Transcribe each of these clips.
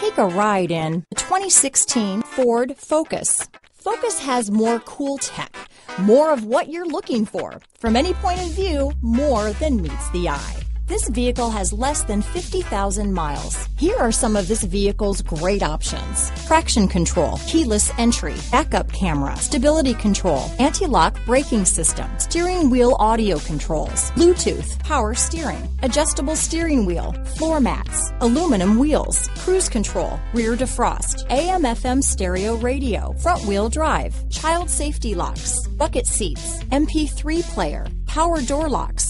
Take a ride in the 2016 Ford Focus. Focus has more cool tech, more of what you're looking for. From any point of view, more than meets the eye. This vehicle has less than 50,000 miles. Here are some of this vehicle's great options. Traction control, keyless entry, backup camera, stability control, anti-lock braking system, steering wheel audio controls, Bluetooth, power steering, adjustable steering wheel, floor mats, aluminum wheels, cruise control, rear defrost, AM FM stereo radio, front wheel drive, child safety locks, bucket seats, MP3 player, power door locks.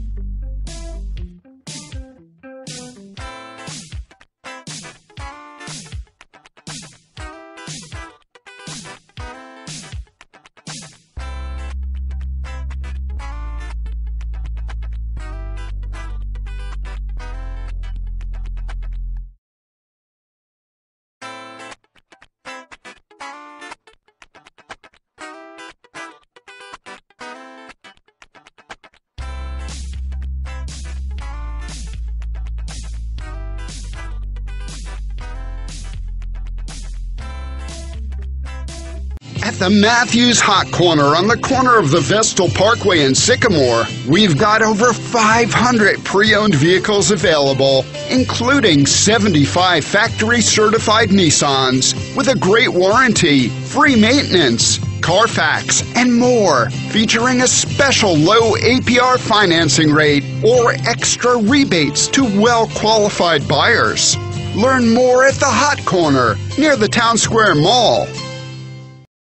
At the Matthews Hot Corner on the corner of the Vestal Parkway in Sycamore, we've got over 500 pre owned vehicles available, including 75 factory certified Nissans with a great warranty, free maintenance, Carfax, and more, featuring a special low APR financing rate or extra rebates to well qualified buyers. Learn more at the Hot Corner near the Town Square Mall